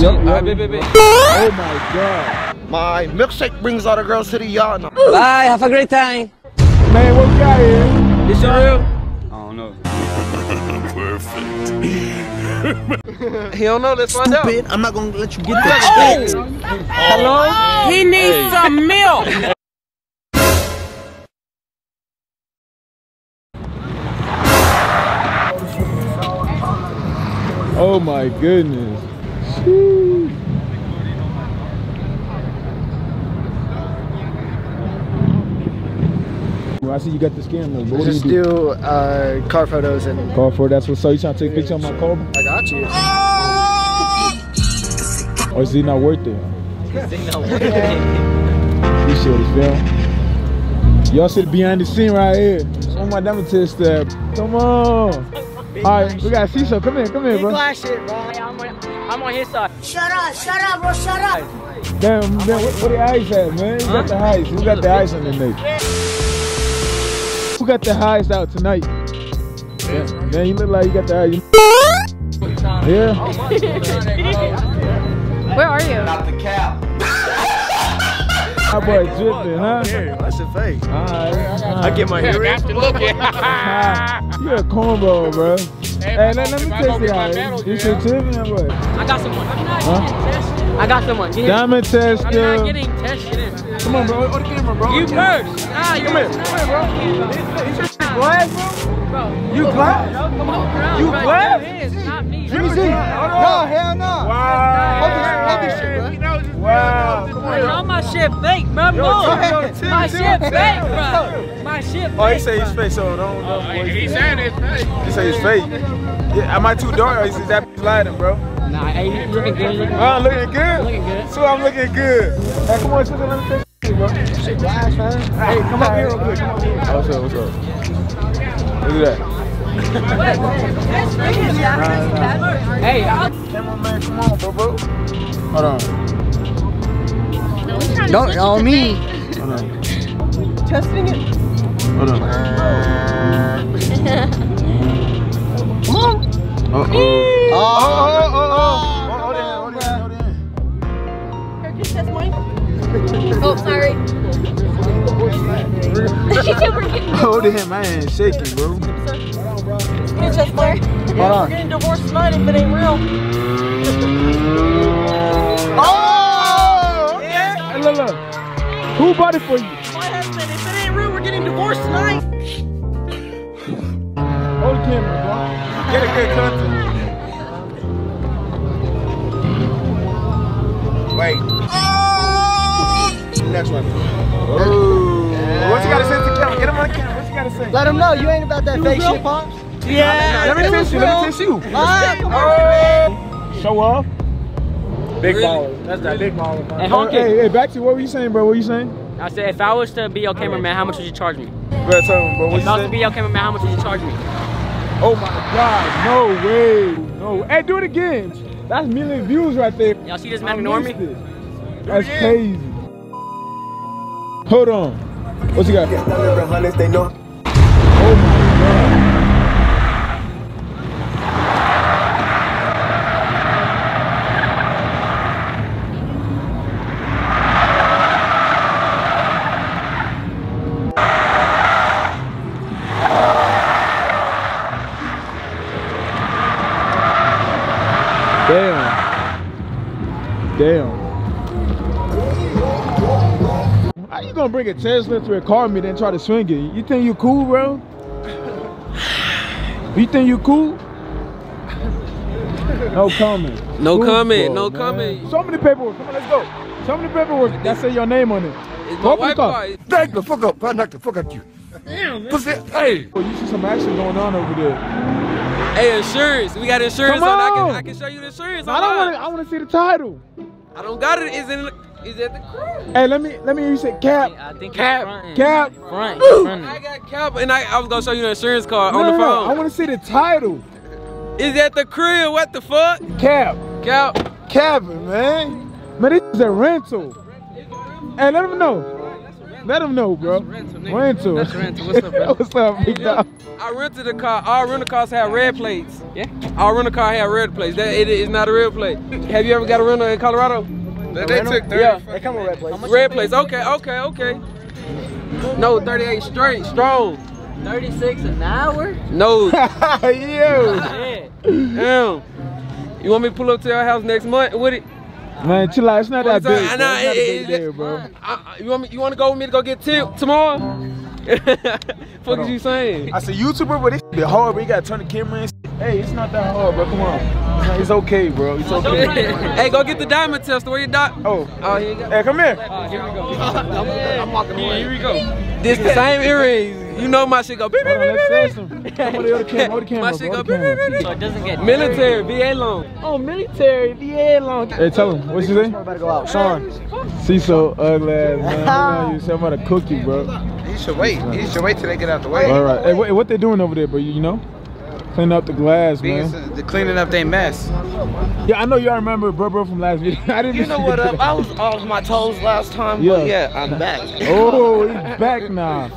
shit. Yep, yep. right. Oh my god. My milkshake brings all the girls to the yard. now. Bye. Have a great time. Man, what we got here? This your real? I don't know. Perfect. He don't know. Let's find out. I'm not gonna let you get that. Hello? Oh. He needs some milk. Oh my goodness. Sheesh. Well, I see you got the camera. What do you Just do? do uh, car photos and car for it. That's what's up. You trying to take a picture of my car? I got you. Or is it not worth it? This shit is film. Y'all see the behind the scene right here. Oh my damn test step. Come on. All right, we got Cecil. Come here, come here, bro. Flash it, bro. I'm on, I'm on his side. Shut up, shut up, bro, shut up. Damn, man, what, what the ice at, man? Who got the ice? You got the ice on the neck? Who got the highest out tonight? Yeah, man, you look like you got the ice. Yeah. Where are you? Not the cap. My boy dripping, huh? That's a fake. Alright. I get my earrings. you're a cornball, bro. Hey, let, let me test you out. You should dripping or what? I got someone. I'm not Huh? I got someone. Get him. Diamond test. I'm not getting tested. Come on, bro. Order the camera, bro. You first. Nah, you Come here. Come here, bro. Glass, bro? Bro. You glass? Come on, You bro. glass? It is, not me. Let me see. No, hell no. Wow. Hold this- hold this shit, bro. Wow. Come Bro, my shit fake, bro. Yo, Move. Tim, Tim, My shit fake, bro. My shit fake. Oh, he say he's fake, so don't. don't oh, He said it's fake. He say he's fake. Yeah, am I too dark or is that lighting, bro? Nah, hey, you looking good. Looking Oh, I'm looking good? Looking good. So I'm looking good. Hey, come on, sister, let me take you, bro. Shit, glass, man. Hey, come up here real quick. Come up. What's up, what's up? Look at that. Hey, I- Cameraman, come on, bro, bro. Hold on. Don't on me. Hold on. Testing it. Hold on. Come on. Uh-oh. Oh, oh, Hold it, man. Shaking, bro. Here's just more. Hold on. getting divorced tonight if it ain't real. Oh! Okay. Hey, look, look. Who bought it for you? My husband, if it ain't real, we're getting divorced tonight. Hold the camera, bro. Get a good content. Wait. Next one. Oh. Get him on the camera. What you gotta say? Let them know you ain't about that fake shit, pops. Yeah. Let me it test you. Let me test you. Come on. Show off. Big baller. That's that big baller. Hey, Hey, Honky. hey, hey, back to what were you saying, bro? What were you saying? I said, if I was to be your cameraman, how much would you charge me? Bro, tell him, bro. What If you I was to be saying? your cameraman, how much would you charge me? Oh my God! No way! No. Hey, do it again. That's million views right there. Y'all see this I man ignore me? missed. That's crazy. Hold on. What you got? Oh my God. Damn. Damn. How you gonna bring a Tesla to a car meet and try to swing it? You think you cool, bro? You think you cool? No comment. No comment, Goofball, no man. comment. Show me the paperwork. Come on, let's go. Show me the paperwork that say your name on it. It's Go open car. Thank the fuck up. I knock the fuck out you. Pussy. Hey. Oh, you see some action going on over there. Hey, insurance. We got insurance Come on. I can I can show you the insurance. I don't want to. I want to see the title. I don't got it. Is in is at the crib. Hey, let me let me hear you say cap. I think Cap. Front. Cap. Front. front. I got cap, and I, I was gonna show you the insurance card on the no, no. phone. I want to see the title. Is at the crib. What the fuck? Cap. Cap. Cabin, man. Man, this is a rental. Hey, let them know. Let him know, bro. rental. Rental. That's rental. What's up, brother? What's up, big dog? I rented a car. All rental cars have red plates. Yeah. All rental car have red plates. That it is not a red plate. Have you ever got a rental in Colorado? They, they took 30 Yeah. They come with red plates. Red plates. Okay, okay, okay. No, 38 straight, strong. 36 an hour? No, yeah. damn. You want me to pull up to your house next month with it? Man, chill out. It's not that big. it's Bro. not- It's not a it- big it- deal, bro. I, I- you want me? You want to go with me to go get tip tomorrow? Fuck is you saying? I said YouTuber, but it's be hard, but you gotta turn the camera in. Hey, it's not that hard, bro. Come on. It's, not- it's okay, bro. It's okay. hey, go get the diamond tester. Where you dot? Oh, Oh, here you go. hey, come here. Oh, here we go. I'm, walking away. Here we go. This the same earrings. You know my shit go beep beep Hold beep let's beep. say some. Come on, the other camera, other camera, My shit go beep beep camera. beep beep. So it doesn't get Military, VA loan. Oh, military, VA loan. Hey, tell him. What you say? About to go out. Sean. See so ugly ass man. Look at you. Something about to cook you, bro. He should wait. He should wait till they get out the way. All right. Hey, what, what they doing over there, bro? You, you know? Clean up the glass, Being, man. the cleaning up their mess. Yeah, I know y'all remember bro, bro from last video. I didn't. You know what up? I was off my toes last time, Yeah. but yeah, I'm back. Oh, he's back now.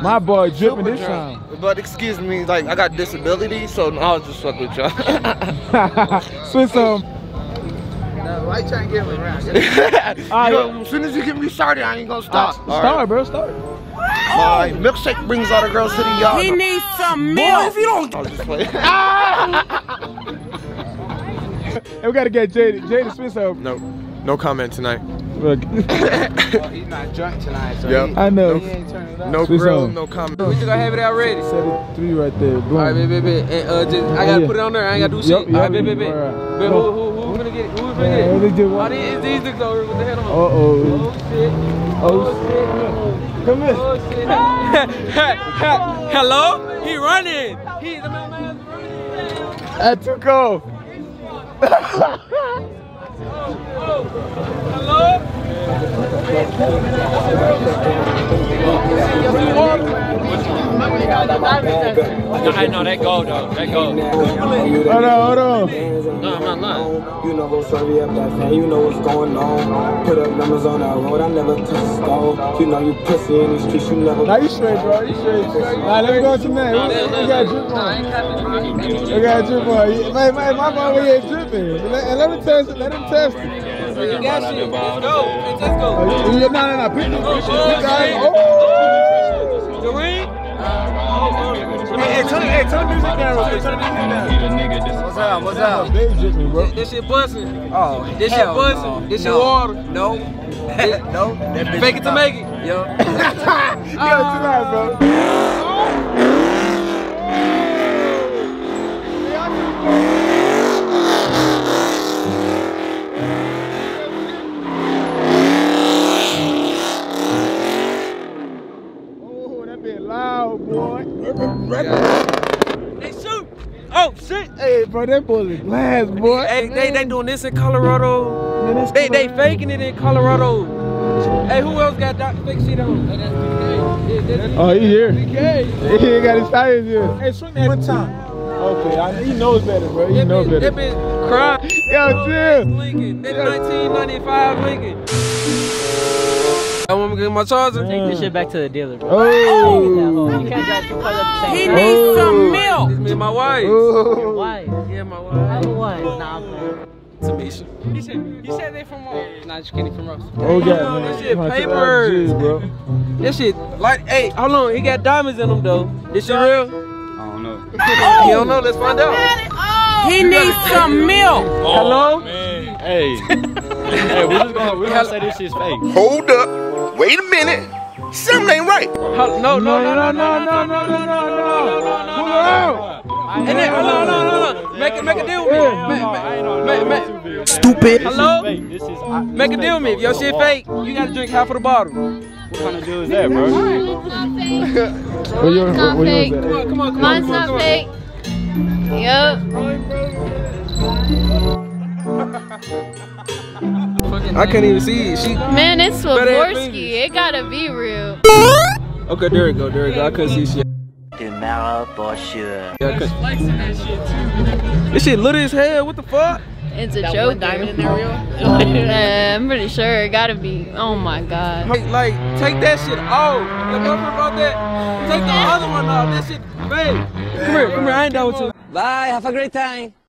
My boy dripping this time. But excuse me, like I got disability, so I'll just fuck with y'all. Switch um. Why you trying to get me around? You yeah. as soon as you get me started, I ain't gonna stop. All right. Start, bro. Start. My milkshake brings all the girls to the yard. He needs some milk. if you don't, I'll just play. Hey, we gotta get Jada. Jada Smith up. No, no comment tonight. Look. He's not drunk tonight, so Yep. I know. he ain't turning it up. No Switch grill, on. no comment. We just gonna have it already. All Set it three right there. Boom. right, bet, bet, bet. And uh, just I gotta Yeah. put it on there. I ain't gotta do Yup, shit. All right, yup, bet, bet, bet. alright. Bet Go. who, who, who gonna get it? Who gonna Yeah, get it? let's do Oh, one. these, these niggas over here with the head on. Uh oh. Oh shit. Come here. Oh shit. Hello? He running. He's the man man's running. I took off. Hello? I know that go though. That go. Hold on, hold on. No, I'm not lying. You know, serve up that fan, you know what's going on. Put up numbers on that road, I never touch a stone. You know, you pussy in these streets, you never. Now you straight, bro. You straight. Nah, let me go to man. We, we got drip on. We got drip on. Man, man, my boy over here dripping. Let, and let him test it. Let him test it. You got shit. Let's go. Let's go. Yeah, no, no, no. Pick the pick the guy. Oh. oh. The ring? Hey, hey, turn, hey, turn the music down real quick. Turn the music down. What's up? What's up? They. This shit busting. Oh, This shit hell busting. This shit No. water. No. no. That Fake it to make it. Yo. Yo, chill out, bro. Oh, that bit loud, boy. They shoot. Oh shit. Hey, bro, that boy is glass, boy. Hey, they they doing this in Colorado. Man, that's They they faking it in Colorado. Hey, who else got that fake shit on? Oh, he here. He ain't got his tires here. Hey, swing that one time. Okay, I, he knows better, bro. He That knows better. that bitch crying. Yo, chill. Lincoln. That 1995 Lincoln. I want to get my charger. Take this shit back to the dealer, bro. Oh. You can't drive two cars at the same He time. needs some oh. milk. This me and my wife. Oh. Why? Yeah, my wife. Why? Why? Nah, I'm playing. Tamisha. He said, he said they from Ross. Nah, just kidding, from Ross. Oh, yeah, Damn, man. That shit Come on, chill out, paper. jeez, bro. That shit, like, hey, hold on. He got diamonds in them, though. This shit real? I don't know. He don't know. Let's find out. He needs some milk. Hello? Oh, man, hey. hey, we're just gonna we gonna say this shit's fake. Hold up. Wait a minute. Something ain't right. Hel- No, no, no, no, no, no, no, no, no, no, no, no, no, no. And then, hold on, hold on, hold on. Make it, make a deal with me. I Make- ain't on make- no make- YouTube Stupid. This Hello? is fake. This is I, Make a deal with me. If your shit fake, you gotta drink half of the bottle. What kind of deal is that, bro? Where you, Not where you fake. was at? Come on, come on, come on. Mine's come on, not come on. fake. Yup. I can't even see it. She. Man, it's Better have Swarovski. It gotta be real. Okay, there we go, there we go. I couldn't see shit. Tomorrow for sure. Yeah, that shit too. This shit lit as hell. What the fuck? It's a That joke. diamond in there real? Yeah, I'm pretty sure it gotta be. Oh my god. Like, like, take that shit off. The number about that. Take the other one off. That shit, babe. Come here, come here. I ain't done with you. Bye, have a great time.